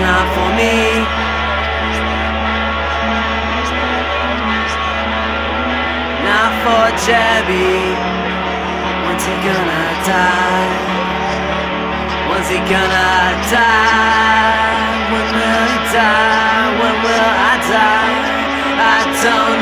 not for me. Not for Jerry. When's he gonna die? When's he gonna die? When will he die? When will I die? I don't